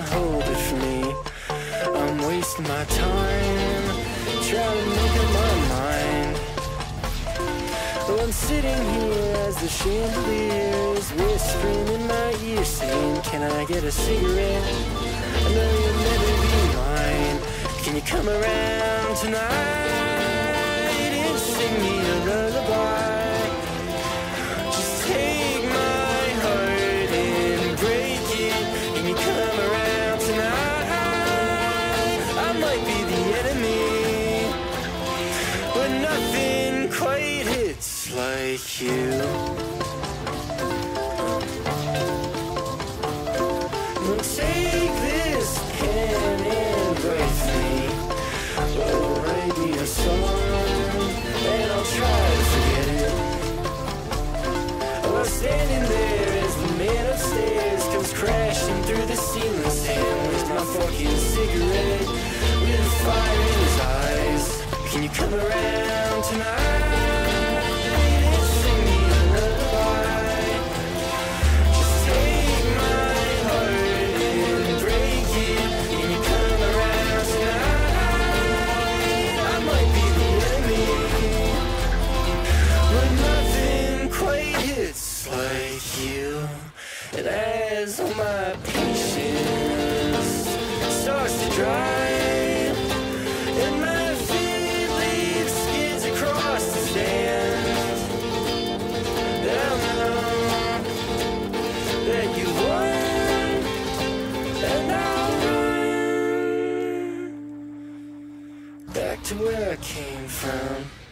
hold it for me. I'm wasting my time trying to make up my mind. Well, I'm sitting here as the chandeliers whispering in my ear, saying, Can I get a cigarette? I know you'll never be mine. Can you come around tonight you. Take this and write me. Write me a song, and I'll try to forget it. While standing there as the man upstairs comes crashing through the my cigarette with fire in his eyes. Can you come around tonight my patience starts to dry, and my feet leave skids across the sand, then I know that you won, and I'll run. Back to where I came from.